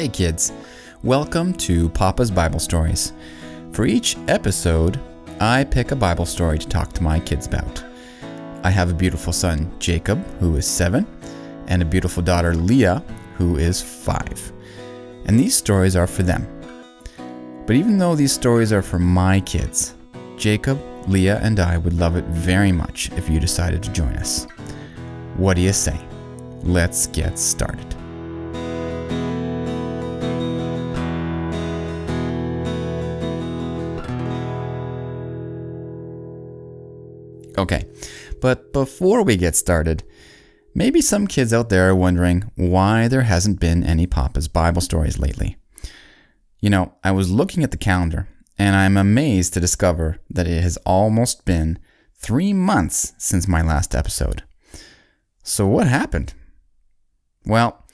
Hey kids, welcome to Papa's Bible Stories. For each episode, I pick a Bible story to talk to my kids about. I have a beautiful son, Jacob, who is seven, and a beautiful daughter, Leah, who is five. And these stories are for them. But even though these stories are for my kids, Jacob, Leah, and I would love it very much if you decided to join us. What do you say? Let's get started. Okay, but before we get started, maybe some kids out there are wondering why there hasn't been any Papa's Bible stories lately. You know, I was looking at the calendar and I'm amazed to discover that it has almost been three months since my last episode. So, what happened? Well,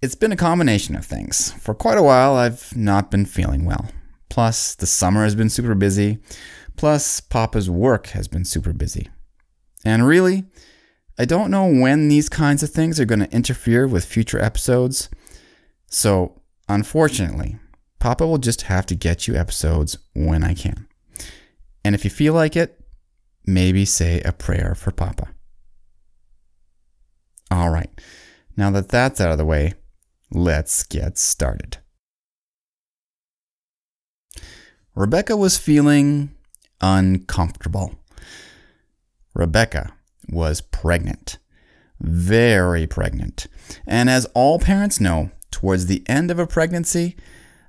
it's been a combination of things. For quite a while, I've not been feeling well. Plus, the summer has been super busy. Plus, Papa's work has been super busy. And really, I don't know when these kinds of things are going to interfere with future episodes. So, unfortunately, Papa will just have to get you episodes when I can. And if you feel like it, maybe say a prayer for Papa. All right, now that that's out of the way, let's get started. Rebecca was feeling uncomfortable. Rebecca was pregnant, very pregnant. And as all parents know, towards the end of a pregnancy,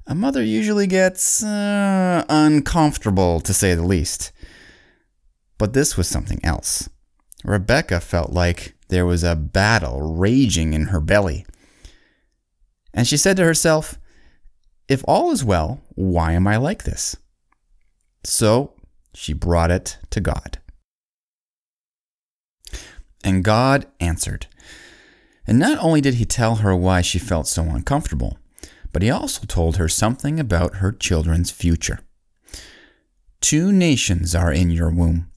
a mother usually gets uh, uncomfortable, to say the least. But this was something else. Rebecca felt like there was a battle raging in her belly. And she said to herself, If all is well, why am I like this? So she brought it to God. And God answered. And not only did he tell her why she felt so uncomfortable, but he also told her something about her children's future. Two nations are in your womb,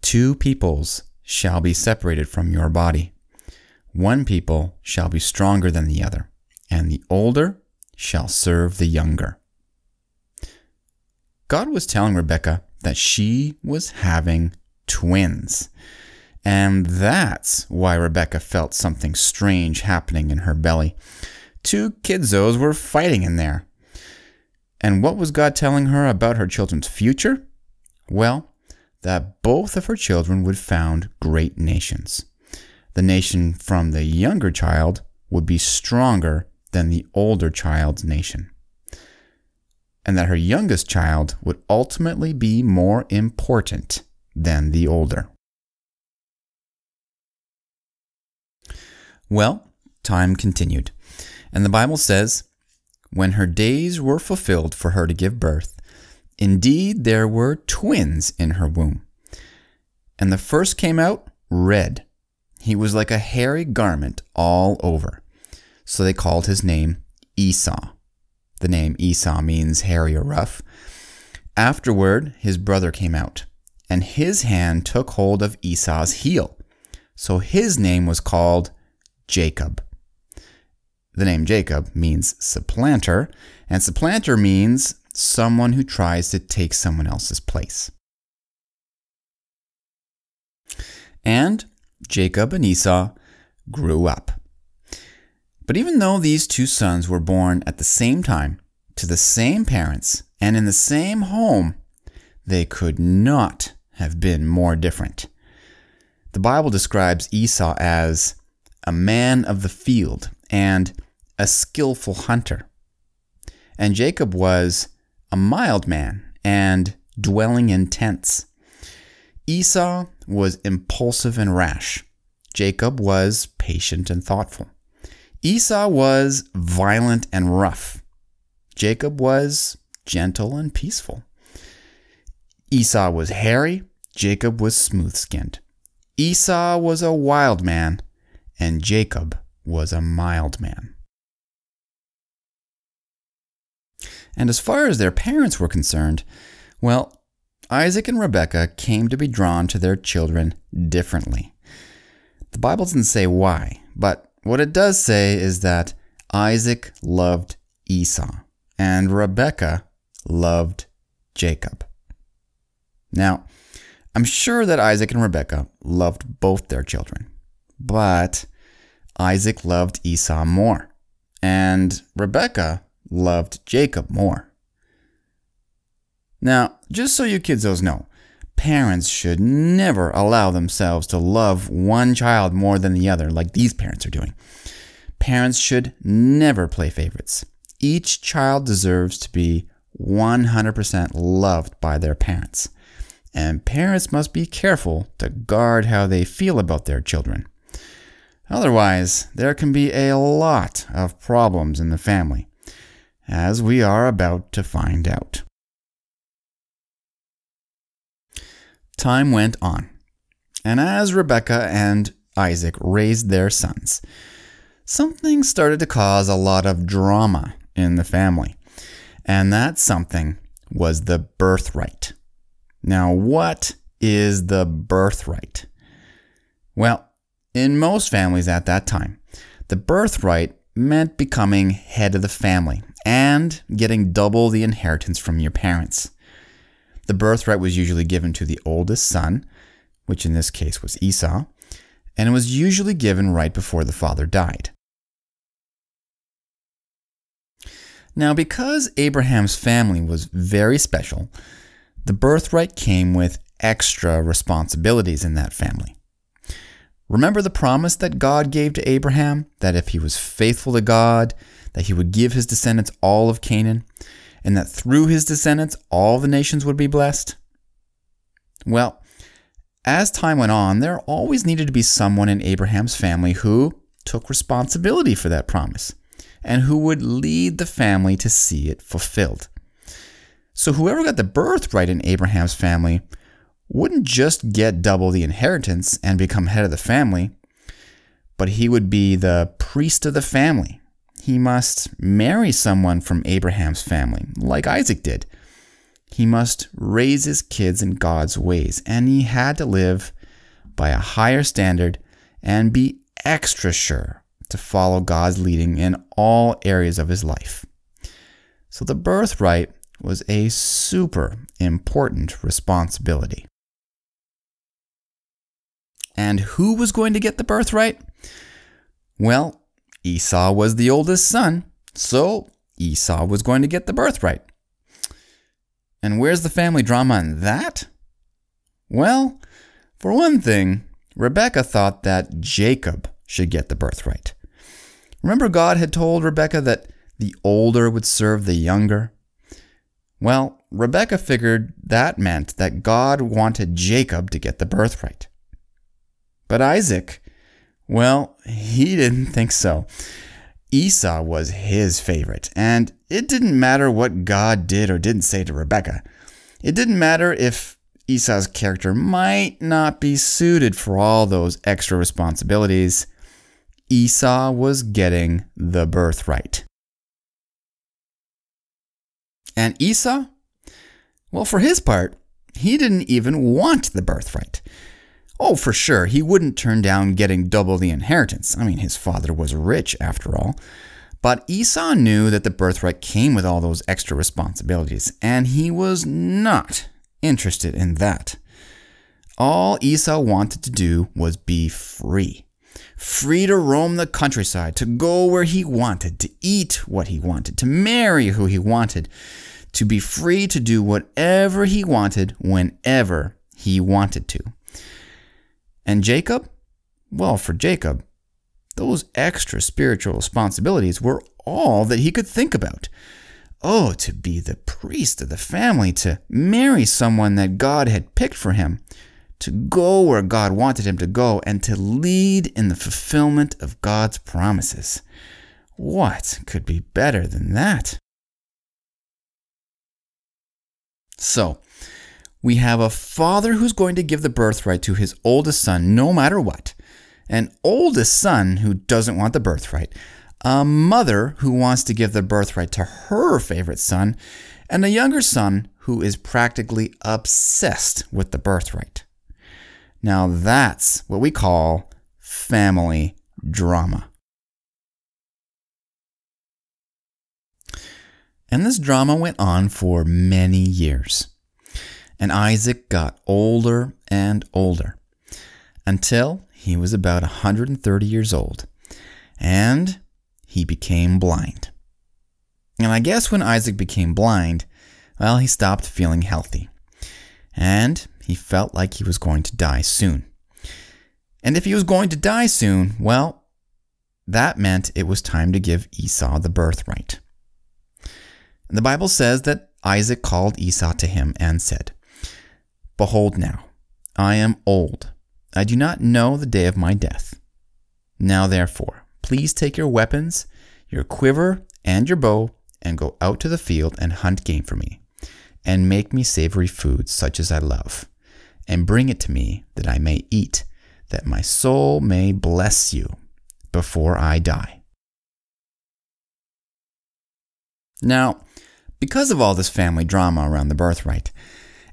two peoples shall be separated from your body. One people shall be stronger than the other, and the older shall serve the younger. God was telling Rebecca that she was having twins. And that's why Rebecca felt something strange happening in her belly. Two kidzos were fighting in there. And what was God telling her about her children's future? Well, that both of her children would found great nations. The nation from the younger child would be stronger than the older child's nation and that her youngest child would ultimately be more important than the older. Well, time continued, and the Bible says, When her days were fulfilled for her to give birth, indeed there were twins in her womb. And the first came out red. He was like a hairy garment all over. So they called his name Esau. The name Esau means hairy or rough. Afterward, his brother came out, and his hand took hold of Esau's heel. So his name was called Jacob. The name Jacob means supplanter, and supplanter means someone who tries to take someone else's place. And Jacob and Esau grew up. But even though these two sons were born at the same time, to the same parents, and in the same home, they could not have been more different. The Bible describes Esau as a man of the field and a skillful hunter. And Jacob was a mild man and dwelling in tents. Esau was impulsive and rash. Jacob was patient and thoughtful. Esau was violent and rough. Jacob was gentle and peaceful. Esau was hairy, Jacob was smooth skinned. Esau was a wild man, and Jacob was a mild man. And as far as their parents were concerned, well, Isaac and Rebekah came to be drawn to their children differently. The Bible doesn't say why, but what it does say is that Isaac loved Esau, and Rebekah loved Jacob. Now, I'm sure that Isaac and Rebekah loved both their children, but Isaac loved Esau more, and Rebekah loved Jacob more. Now, just so you kiddos know, parents should never allow themselves to love one child more than the other, like these parents are doing. Parents should never play favorites. Each child deserves to be 100% loved by their parents. And parents must be careful to guard how they feel about their children. Otherwise, there can be a lot of problems in the family, as we are about to find out. Time went on, and as Rebecca and Isaac raised their sons, something started to cause a lot of drama in the family. And that something was the birthright. Now, what is the birthright? Well, in most families at that time, the birthright meant becoming head of the family and getting double the inheritance from your parents. The birthright was usually given to the oldest son, which in this case was Esau, and it was usually given right before the father died. Now, because Abraham's family was very special, the birthright came with extra responsibilities in that family. Remember the promise that God gave to Abraham that if he was faithful to God, that he would give his descendants all of Canaan, and that through his descendants all the nations would be blessed? Well, as time went on, there always needed to be someone in Abraham's family who took responsibility for that promise and who would lead the family to see it fulfilled. So, whoever got the birthright in Abraham's family wouldn't just get double the inheritance and become head of the family, but he would be the priest of the family. He must marry someone from Abraham's family, like Isaac did. He must raise his kids in God's ways, and he had to live by a higher standard and be extra sure to follow God's leading in all areas of his life. So the birthright was a super important responsibility. And who was going to get the birthright? Well, Esau was the oldest son, so Esau was going to get the birthright. And where's the family drama in that? Well, for one thing, Rebecca thought that Jacob should get the birthright. Remember, God had told Rebecca that the older would serve the younger? Well, Rebecca figured that meant that God wanted Jacob to get the birthright. But Isaac, well, he didn't think so. Esau was his favorite, and it didn't matter what God did or didn't say to Rebecca. It didn't matter if Esau's character might not be suited for all those extra responsibilities. Esau was getting the birthright. And Esau? Well, for his part, he didn't even want the birthright. Oh, for sure, he wouldn't turn down getting double the inheritance. I mean, his father was rich after all. But Esau knew that the birthright came with all those extra responsibilities, and he was not interested in that. All Esau wanted to do was be free. Free to roam the countryside, to go where he wanted, to eat what he wanted, to marry who he wanted, to be free to do whatever he wanted whenever he wanted to. And Jacob? Well, for Jacob, those extra spiritual responsibilities were all that he could think about. Oh, to be the priest of the family, to marry someone that God had picked for him, to go where God wanted him to go, and to lead in the fulfillment of God's promises. What could be better than that? So, we have a father who's going to give the birthright to his oldest son no matter what, an oldest son who doesn't want the birthright, a mother who wants to give the birthright to her favorite son, and a younger son who is practically obsessed with the birthright. Now that's what we call family drama. And this drama went on for many years. And Isaac got older and older until he was about 130 years old. And he became blind. And I guess when Isaac became blind, well, he stopped feeling healthy. And he felt like he was going to die soon. And if he was going to die soon, well, that meant it was time to give Esau the birthright. The Bible says that Isaac called Esau to him and said, Behold now, I am old. I do not know the day of my death. Now therefore, please take your weapons, your quiver, and your bow, and go out to the field and hunt game for me, and make me savory food such as I love, and bring it to me that I may eat, that my soul may bless you before I die. Now, because of all this family drama around the birthright,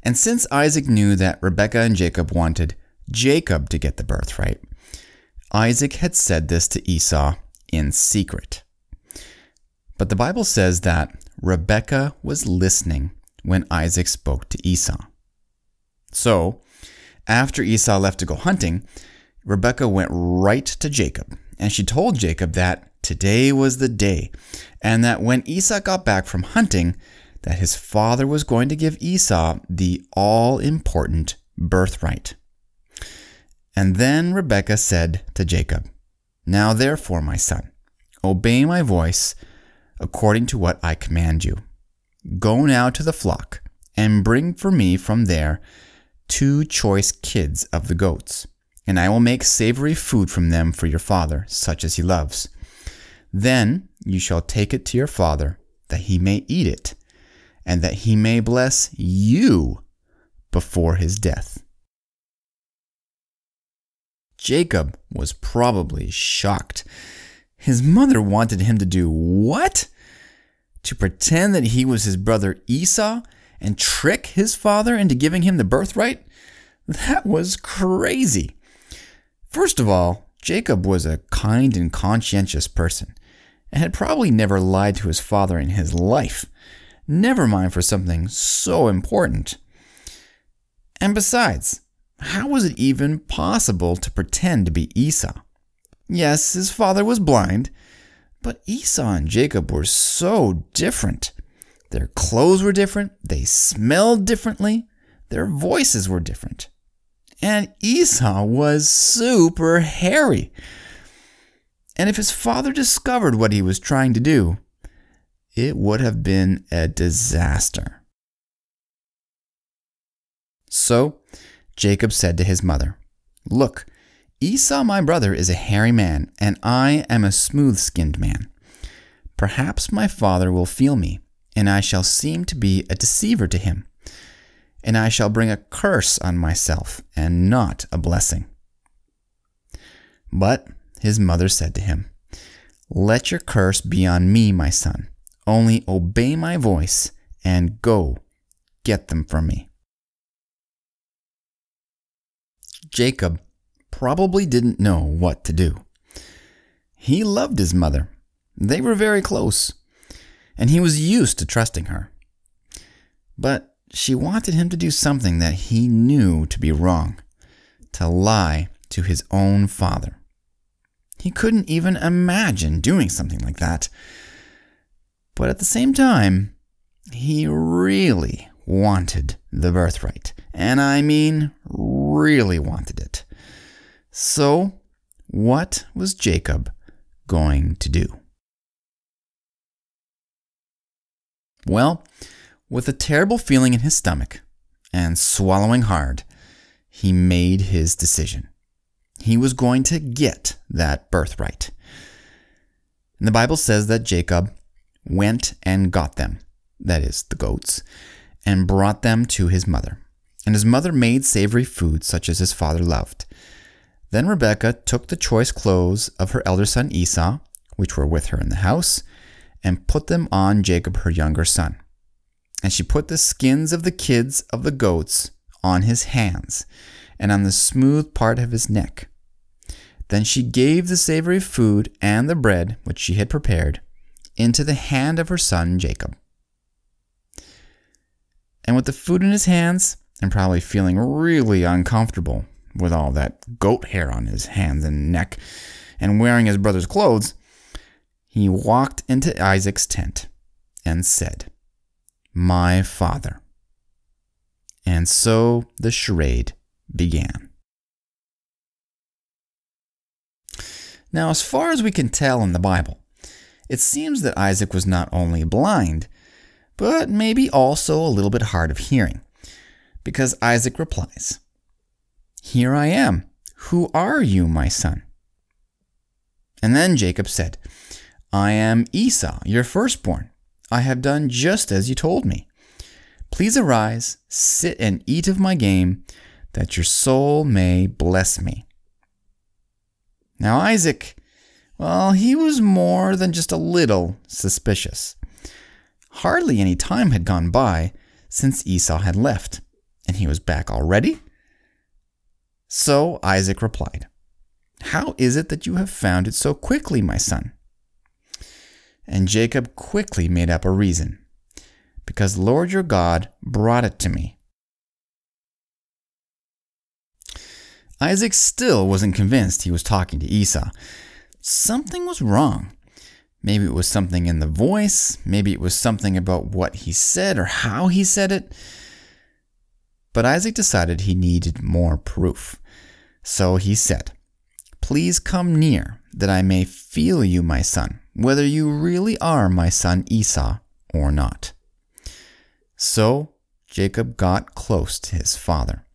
and since Isaac knew that Rebekah and Jacob wanted Jacob to get the birthright, Isaac had said this to Esau in secret. But the Bible says that Rebekah was listening when Isaac spoke to Esau. So, after Esau left to go hunting, Rebekah went right to Jacob, and she told Jacob that today was the day, and that when Esau got back from hunting, that his father was going to give Esau the all important birthright. And then Rebekah said to Jacob, Now therefore, my son, obey my voice according to what I command you. Go now to the flock, and bring for me from there two choice kids of the goats, and I will make savory food from them for your father, such as he loves. Then you shall take it to your father, that he may eat it, and that he may bless you before his death. Jacob was probably shocked. His mother wanted him to do what? To pretend that he was his brother Esau and trick his father into giving him the birthright? That was crazy. First of all, Jacob was a kind and conscientious person and had probably never lied to his father in his life, never mind for something so important. And besides, how was it even possible to pretend to be Esau? Yes, his father was blind, but Esau and Jacob were so different. Their clothes were different, they smelled differently, their voices were different. And Esau was super hairy. And if his father discovered what he was trying to do, it would have been a disaster. So Jacob said to his mother, Look, Esau, my brother, is a hairy man, and I am a smooth skinned man. Perhaps my father will feel me, and I shall seem to be a deceiver to him, and I shall bring a curse on myself, and not a blessing. But his mother said to him, Let your curse be on me, my son. Only obey my voice, and go, get them from me. Jacob probably didn't know what to do. He loved his mother. They were very close, and he was used to trusting her. But she wanted him to do something that he knew to be wrong to lie to his own father. He couldn't even imagine doing something like that. But at the same time, he really wanted the birthright. And I mean, really wanted it. So, what was Jacob going to do? Well, with a terrible feeling in his stomach and swallowing hard, he made his decision. He was going to get that birthright. And the Bible says that Jacob went and got them, that is, the goats, and brought them to his mother. And his mother made savory food such as his father loved. Then Rebekah took the choice clothes of her elder son Esau, which were with her in the house, and put them on Jacob her younger son. And she put the skins of the kids of the goats on his hands and on the smooth part of his neck. Then she gave the savory food and the bread which she had prepared into the hand of her son Jacob. And with the food in his hands, and probably feeling really uncomfortable with all that goat hair on his hands and neck, and wearing his brother's clothes, he walked into Isaac's tent and said, My father. And so the charade began. Now, as far as we can tell in the Bible, it seems that Isaac was not only blind, but maybe also a little bit hard of hearing, because Isaac replies, Here I am. Who are you, my son? And then Jacob said, I am Esau, your firstborn. I have done just as you told me. Please arise, sit and eat of my game, that your soul may bless me. Now, Isaac, well, he was more than just a little suspicious. Hardly any time had gone by since Esau had left, and he was back already. So Isaac replied, How is it that you have found it so quickly, my son? And Jacob quickly made up a reason because the Lord your God brought it to me. Isaac still wasn't convinced he was talking to Esau. Something was wrong. Maybe it was something in the voice, maybe it was something about what he said or how he said it. But Isaac decided he needed more proof. So he said, Please come near, that I may feel you, my son, whether you really are my son Esau or not. So Jacob got close to his father,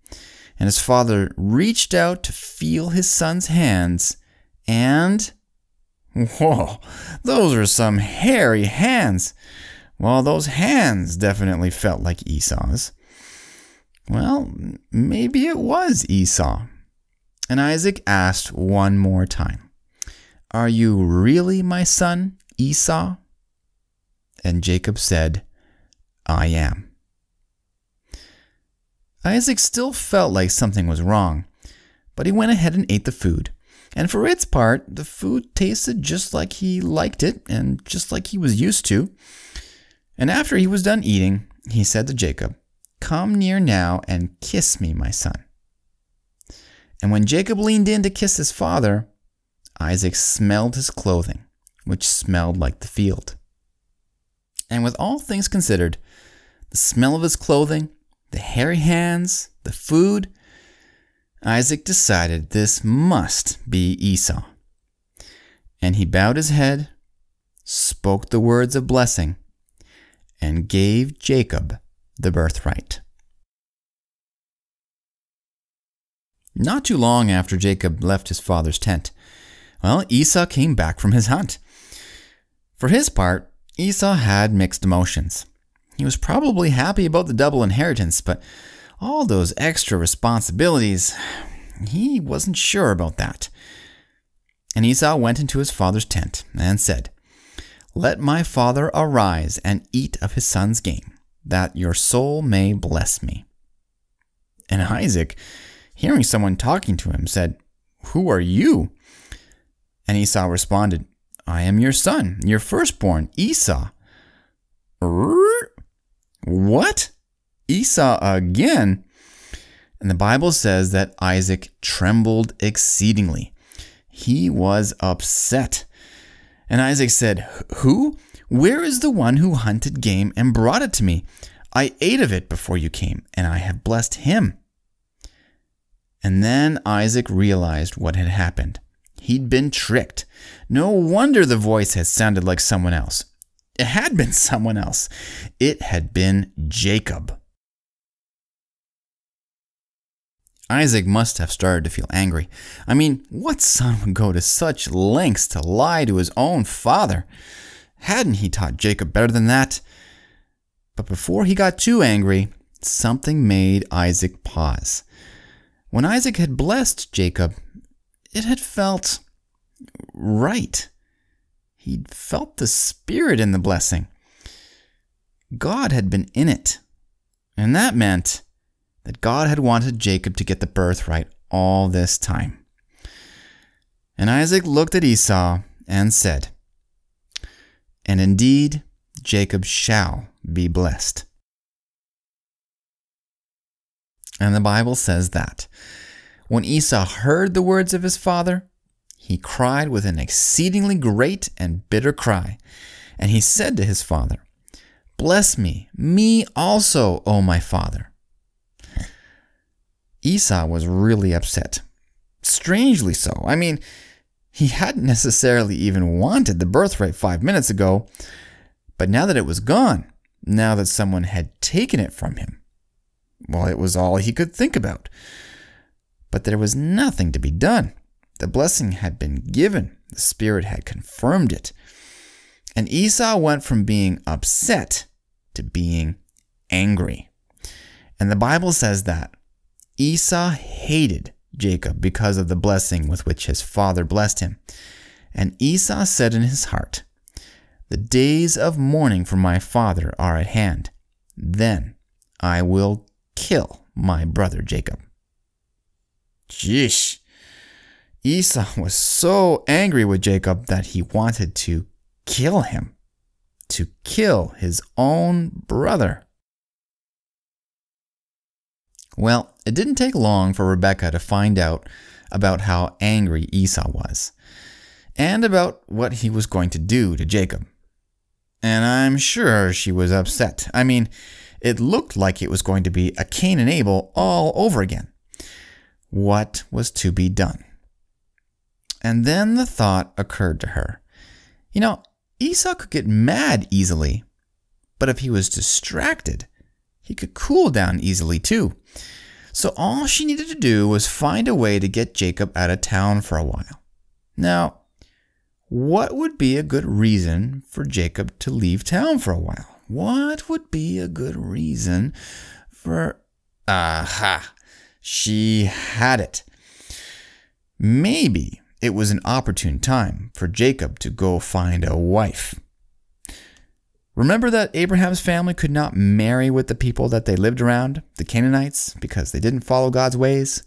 and his father reached out to feel his son's hands, and whoa, those are some hairy hands. Well, those hands definitely felt like Esau's. Well, maybe it was Esau. And Isaac asked one more time, Are you really my son, Esau? And Jacob said, I am. Isaac still felt like something was wrong, but he went ahead and ate the food. And for its part, the food tasted just like he liked it and just like he was used to. And after he was done eating, he said to Jacob, Come near now and kiss me, my son. And when Jacob leaned in to kiss his father, Isaac smelled his clothing, which smelled like the field. And with all things considered, the smell of his clothing, the hairy hands, the food, Isaac decided this must be Esau. And he bowed his head, spoke the words of blessing, and gave Jacob the birthright. Not too long after Jacob left his father's tent, well, Esau came back from his hunt. For his part, Esau had mixed emotions. He was probably happy about the double inheritance, but all those extra responsibilities, he wasn't sure about that. And Esau went into his father's tent and said, Let my father arise and eat of his son's game, that your soul may bless me. And Isaac, hearing someone talking to him, said, Who are you? And Esau responded, I am your son, your firstborn, Esau. What? Esau again? And the Bible says that Isaac trembled exceedingly. He was upset. And Isaac said, Who? Where is the one who hunted game and brought it to me? I ate of it before you came, and I have blessed him. And then Isaac realized what had happened. He'd been tricked. No wonder the voice had sounded like someone else. It had been someone else. It had been Jacob. Isaac must have started to feel angry. I mean, what son would go to such lengths to lie to his own father? Hadn't he taught Jacob better than that? But before he got too angry, something made Isaac pause. When Isaac had blessed Jacob, it had felt right. He'd felt the spirit in the blessing. God had been in it. And that meant that God had wanted Jacob to get the birthright all this time. And Isaac looked at Esau and said, And indeed, Jacob shall be blessed. And the Bible says that when Esau heard the words of his father, he cried with an exceedingly great and bitter cry. And he said to his father, Bless me, me also, O my father. Esau was really upset. Strangely so. I mean, he hadn't necessarily even wanted the birthright five minutes ago, but now that it was gone, now that someone had taken it from him, well, it was all he could think about. But there was nothing to be done. The blessing had been given, the Spirit had confirmed it. And Esau went from being upset to being angry. And the Bible says that Esau hated Jacob because of the blessing with which his father blessed him. And Esau said in his heart, The days of mourning for my father are at hand. Then I will kill my brother Jacob. Jeesh. Esau was so angry with Jacob that he wanted to kill him, to kill his own brother. Well, it didn't take long for Rebecca to find out about how angry Esau was, and about what he was going to do to Jacob. And I'm sure she was upset. I mean, it looked like it was going to be a Cain and Abel all over again. What was to be done? And then the thought occurred to her. You know, Esau could get mad easily, but if he was distracted, he could cool down easily too. So all she needed to do was find a way to get Jacob out of town for a while. Now, what would be a good reason for Jacob to leave town for a while? What would be a good reason for. Aha! She had it. Maybe it was an opportune time for Jacob to go find a wife. Remember that Abraham's family could not marry with the people that they lived around, the Canaanites, because they didn't follow God's ways?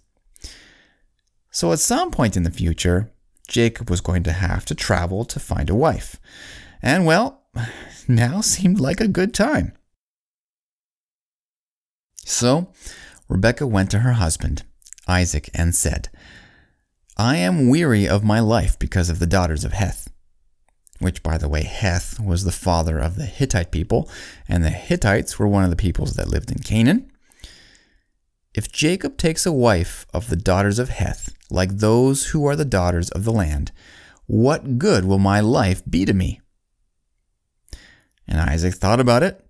So at some point in the future, Jacob was going to have to travel to find a wife. And well, now seemed like a good time. So Rebekah went to her husband, Isaac, and said, I am weary of my life because of the daughters of Heth which, by the way, Heth was the father of the Hittite people, and the Hittites were one of the peoples that lived in Canaan. If Jacob takes a wife of the daughters of Heth, like those who are the daughters of the land, what good will my life be to me? And Isaac thought about it,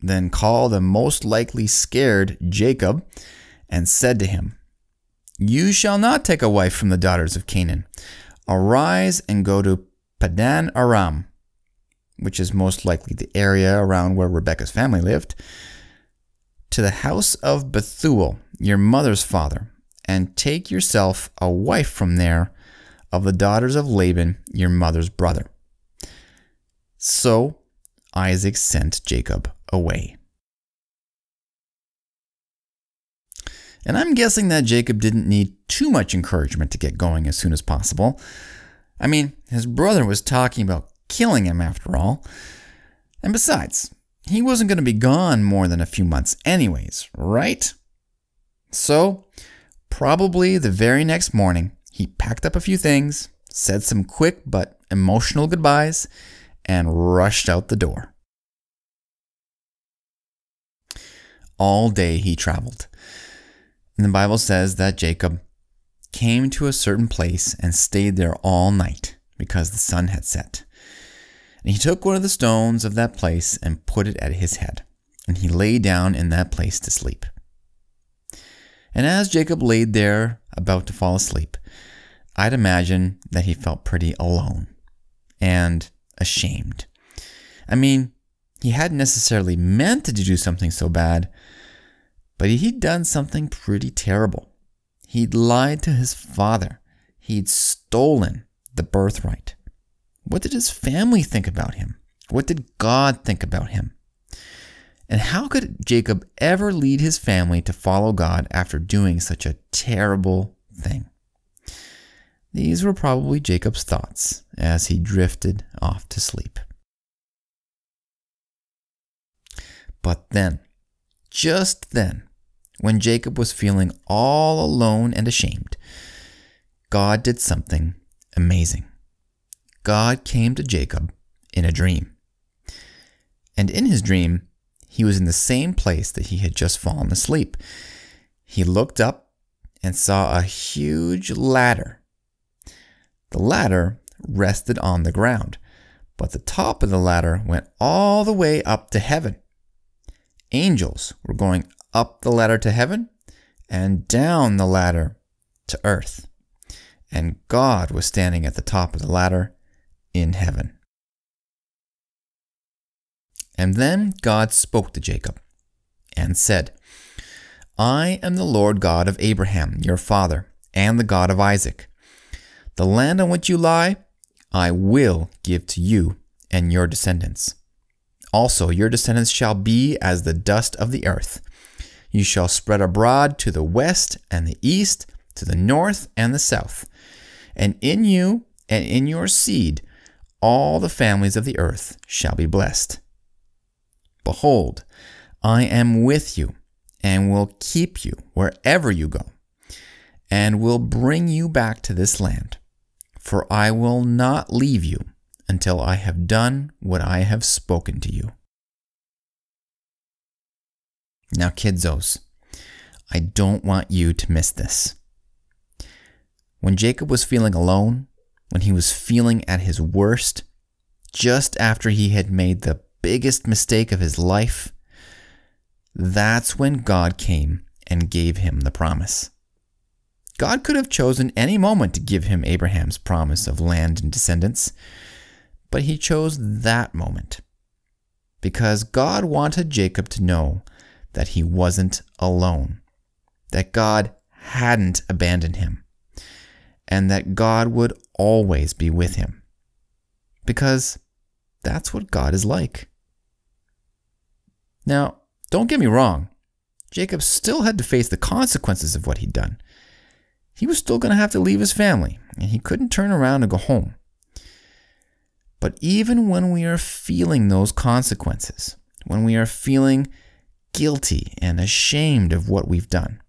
then called a most likely scared Jacob, and said to him, You shall not take a wife from the daughters of Canaan. Arise and go to Padan Aram, which is most likely the area around where Rebecca's family lived, to the house of Bethuel, your mother's father, and take yourself a wife from there of the daughters of Laban, your mother's brother. So Isaac sent Jacob away. And I'm guessing that Jacob didn't need too much encouragement to get going as soon as possible. I mean, his brother was talking about killing him after all. And besides, he wasn't going to be gone more than a few months, anyways, right? So, probably the very next morning, he packed up a few things, said some quick but emotional goodbyes, and rushed out the door. All day he traveled. And the Bible says that Jacob came to a certain place and stayed there all night because the sun had set. And he took one of the stones of that place and put it at his head, and he lay down in that place to sleep. And as Jacob laid there about to fall asleep, I'd imagine that he felt pretty alone and ashamed. I mean, he hadn't necessarily meant to do something so bad, but he'd done something pretty terrible. He'd lied to his father. He'd stolen the birthright. What did his family think about him? What did God think about him? And how could Jacob ever lead his family to follow God after doing such a terrible thing? These were probably Jacob's thoughts as he drifted off to sleep. But then, just then, when Jacob was feeling all alone and ashamed, God did something amazing. God came to Jacob in a dream. And in his dream, he was in the same place that he had just fallen asleep. He looked up and saw a huge ladder. The ladder rested on the ground, but the top of the ladder went all the way up to heaven. Angels were going up the ladder to heaven and down the ladder to earth. And God was standing at the top of the ladder in heaven. And then God spoke to Jacob and said, I am the Lord God of Abraham, your father, and the God of Isaac. The land on which you lie, I will give to you and your descendants. Also, your descendants shall be as the dust of the earth. You shall spread abroad to the west and the east, to the north and the south. And in you and in your seed, all the families of the earth shall be blessed. Behold, I am with you and will keep you wherever you go, and will bring you back to this land. For I will not leave you until I have done what I have spoken to you. Now, kidsos, I don't want you to miss this. When Jacob was feeling alone, when he was feeling at his worst, just after he had made the biggest mistake of his life, that's when God came and gave him the promise. God could have chosen any moment to give him Abraham's promise of land and descendants, but he chose that moment because God wanted Jacob to know that he wasn't alone, that God hadn't abandoned him, and that God would always be with him. Because that's what God is like. Now, don't get me wrong, Jacob still had to face the consequences of what he'd done. He was still going to have to leave his family, and he couldn't turn around and go home. But even when we are feeling those consequences, when we are feeling guilty and ashamed of what we've done,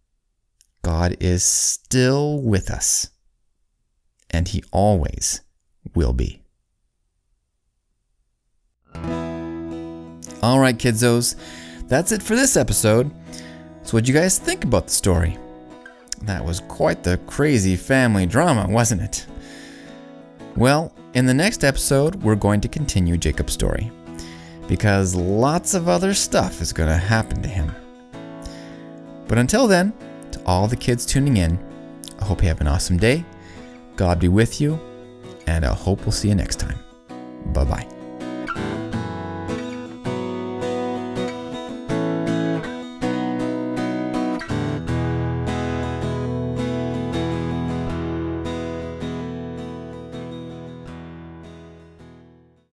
God is still with us, and He always will be. All right, kidsos, that's it for this episode. So, what'd you guys think about the story? That was quite the crazy family drama, wasn't it? Well, in the next episode, we're going to continue Jacob's story because lots of other stuff is going to happen to him. But until then, to all the kids tuning in, I hope you have an awesome day. God be with you, and I hope we'll see you next time. Bye bye.